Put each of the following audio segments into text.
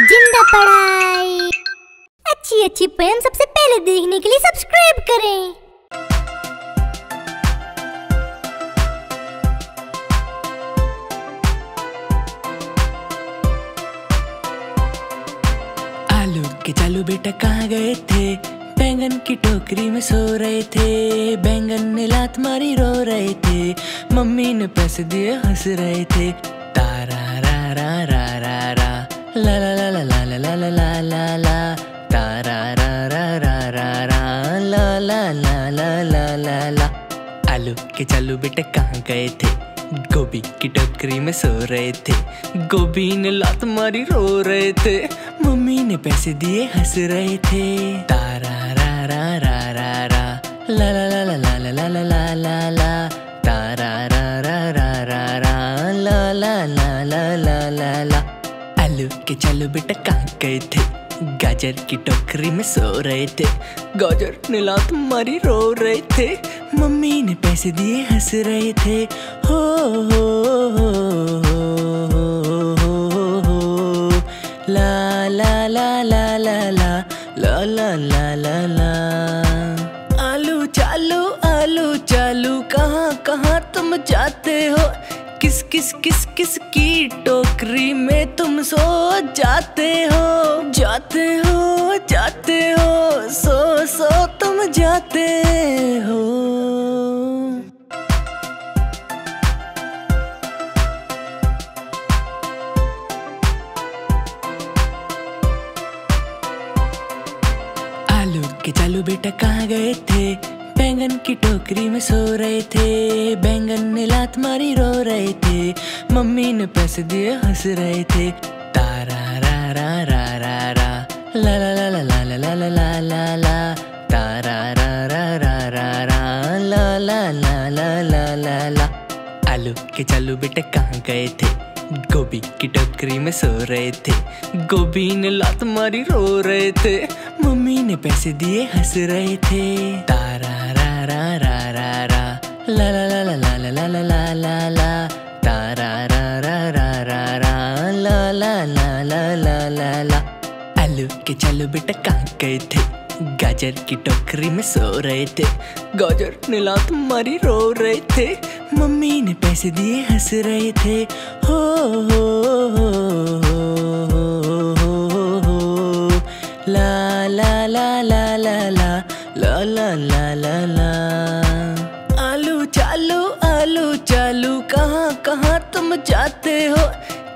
ज़िंदा पढ़ाई। अच्छी अच्छी पोएम सबसे पहले देखने के लिए सब्सक्राइब करें। आलू के चालू बेटा कहाँ गए थे? बैंगन की टोकरी में सो रहे थे। बैंगन ने लात मारी रो रहे थे। मम्मी ने पैसे दिए हंस रहे थे। तारा रा रा रा रा रा। ला ला ला ला ला ला ला ला ला आलू के चालू बेटा कहाँ गए थे गोभी की टोकरी में सो रहे थे गोभी ने लात मारी रो रहे थे मम्मी ने पैसे दिए हंस रहे थे तारा रा रा रा रा रा ला ला ला ला ला ला ला ला ला ला तारा रा रा रा रा रा ला ला ला ला ला ला ला आलू के चालू बेटा कहाँ गए थे गाजर की टोकरी में सो रहे थे। गाजर ने तुम्हारी रो रहे थे। मम्मी ने पैसे दिए, हंस रहे थे। हो हो हो हो। किस किस किस की टोकरी में तुम सो जाते हो? जाते हो जाते हो, सो सो तुम जाते हो। आलू के चालू बेटा कहाँ गए थे? बैंगन की टोकरी में सो रहे थे बैंगन ने लात मारी रो रहे थे मम्मी ने पैसे दिए हंस रहे थे तारा रा रा रा रा रा ला ला ला ला ला ला ला ला ला ला तारा रा रा रा रा रा ला ला ला ला ला ला ला आलू के चालू बेटे कहाँ गए थे गोभी की टोकरी में सो रहे थे गोभी ने लात मारी रो रहे थे मम्मी ने पैसे दिए हंस रहे थे तारा रा ला ला ला ला ला ला ला ला ला ला तारा रा रा रा रा रा ला ला ला ला ला ला ला आलू के चालू बेटा कहाँ गए थे गाजर की टोकरी में सो रहे थे गाजर ने लात मारी रो रहे थे मम्मी ने पैसे दिए हंस रहे थे हो हो हो हो तुम जाते हो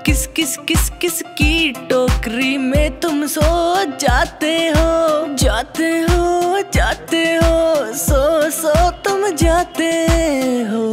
किस किस किस किस की टोकरी में तुम सो जाते हो जाते हो जाते हो, सो सो तुम जाते हो।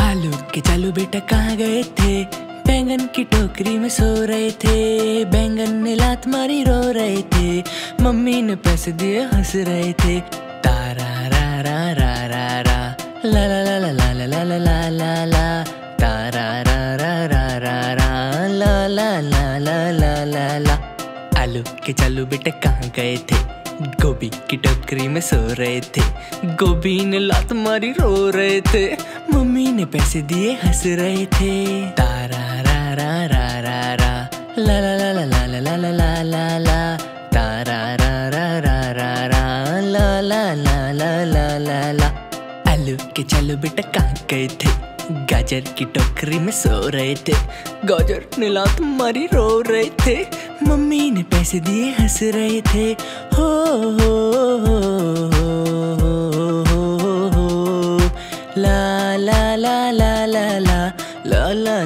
आलू के चालू बेटा कहाँ गए थे? बैंगन की टोकरी में सो रहे थे बैंगन ने लात मारी रो रहे थे मम्मी ने पैसे दिए हंस रहे थे तारा रा रा रा रा रा ला ला ला ला ला ला ला ला ला ला तारा रा रा रा रा रा ला ला ला ला ला ला ला आलू के चालू बेटे कहाँ गए थे गोभी की टोकरी में सो रहे थे गोभी ने लात मारी रो रहे थे मम्मी ने पैसे दिए हंस रहे थे रा ला ला ला ला ला ला ला ला ला ला तारा रा रा रा रा रा ला ला ला ला ला ला ला आलू के चालू बेटा कहाँ गए थे गाजर की टोकरी में सो रहे थे गाजर ने लात मारी रो रहे थे मम्मी ने पैसे दिए हंस रहे थे हो हो हो हो हो हो हो ला ला ला ला ला ला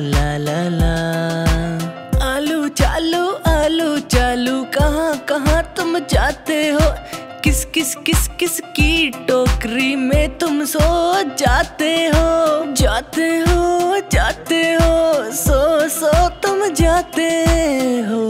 ला तुम जाते हो किस किस किस किस की टोकरी में तुम सो जाते हो जाते हो जाते हो, सो सो तुम जाते हो।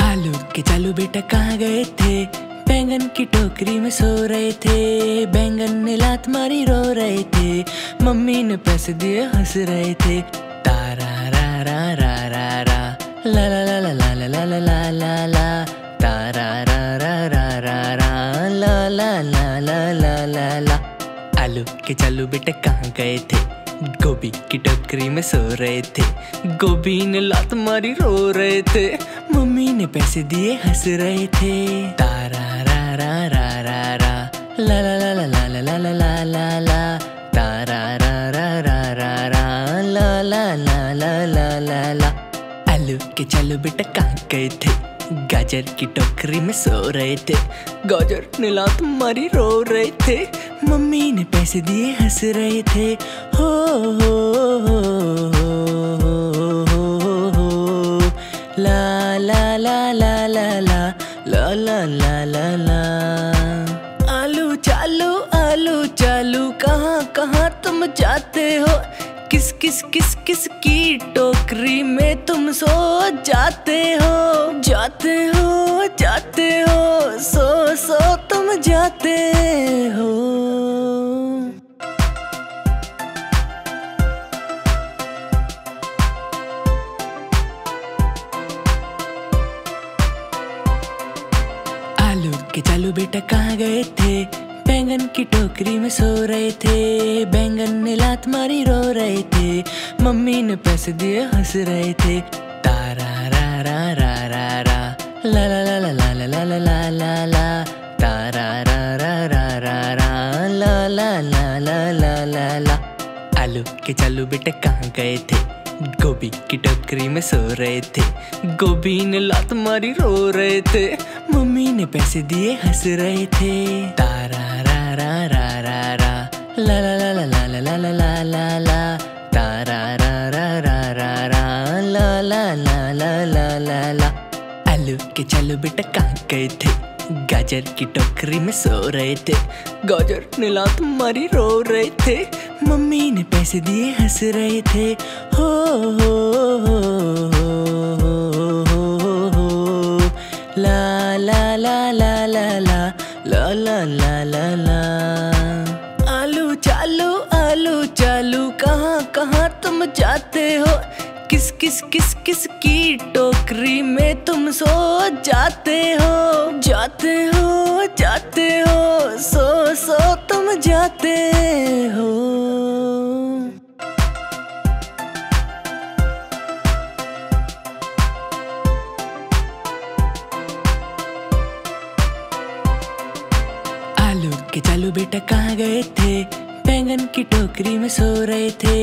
आलू के चालू बेटा कहाँ गए थे? बैंगन की टोकरी में सो रहे थे बैंगन ने लात मारी रो रहे थे मम्मी ने पैसे दिए हंस रहे थे तारा रा रा रा रा रा ला ला ला ला ला ला ला ला ला ला तारा रा रा रा रा रा ला ला ला ला ला ला ला आलू के चालू बेटे कहाँ गए थे गोभी की टोकरी में सो रहे थे गोभी ने लात मारी रो रहे थे मम्मी ने पैसे दिए हंस रहे थे रा ला ला ला ला ला ला ला ला ला ला तारा रा रा रा रा रा ला ला ला ला ला ला ला आलू के चालू बेटा कहाँ गए थे गाजर की टोकरी में सो रहे थे गाजर ने लात मारी रो रहे थे मम्मी ने पैसे दिए हंस रहे थे हो हो हो हो हो हो ला ला ला ला ला ला ला ला जाते हो? किस किस किस किस की टोकरी में तुम सो जाते हो? जाते हो जाते हो, सो सो तुम जाते हो। आलू के चालू बेटा कहाँ गए थे? बैंगन की टोकरी में सो रहे थे बैंगन ने लात मारी रो रहे थे मम्मी ने पैसे दिए हंस रहे थे तारा रा रा रा रा रा ला ला ला ला ला ला ला ला ला ला तारा रा रा रा रा रा ला ला ला ला ला ला ला आलू के चालू बेटे कहाँ गए थे गोभी की टोकरी में सो रहे थे गोभी ने लात मारी रो रहे थे मम्मी ने पैसे दिए हंस रहे थे तारा ला ला ला ला ला ला ला ला ला ला तारा रा रा रा रा रा ला ला ला ला ला ला ला आलू के चालू बेटा कहाँ गए थे गाजर की टोकरी में सो रहे थे गाजर ने लात मारी रो रहे थे मम्मी ने पैसे दिए हंस रहे थे हो हो हो हो हो किस किस किस किस की टोकरी में तुम सो जाते हो? जाते हो जाते हो, सो सो तुम जाते हो। आलू के चालू बेटा कहाँ गए थे? बैंगन की टोकरी में सो रहे थे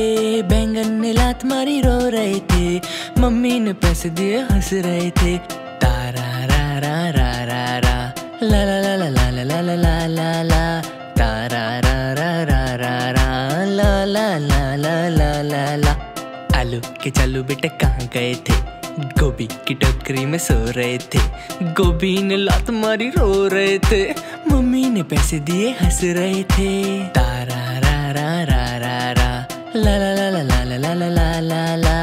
बैंगन ने लात मारी रो रहे थे मम्मी ने पैसे दिए हंस रहे थे तारा रा रा रा रा रा ला ला ला ला ला ला ला ला ला ला तारा रा रा रा रा रा ला ला ला ला ला ला ला आलू के चालू बेटे कहाँ गए थे गोभी की टोकरी में सो रहे थे गोभी ने लात मारी रो रहे थे मम्मी ने पैसे दिए हंस रहे थे तारा ला ला ला ला ला ला ला ला ला ला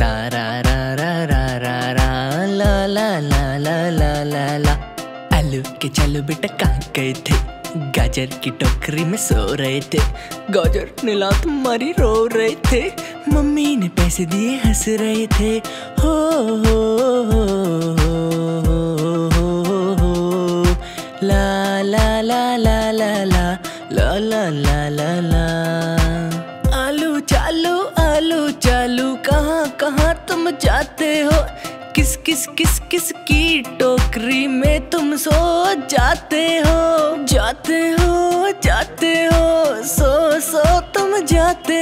तारा रा रा रा रा रा ला ला ला ला ला ला ला आलू के चालू बेटा कहाँ गए थे गाजर की टोकरी में सो रहे थे गाजर ने लात मारी रो रहे थे मम्मी ने पैसे दिए हंस रहे थे हो हो हो हो आलू आलू, चालू। कहाँ कहाँ तुम जाते हो? किस किस किस किस की टोकरी में तुम सो जाते हो? जाते हो जाते हो, सो सो तुम जाते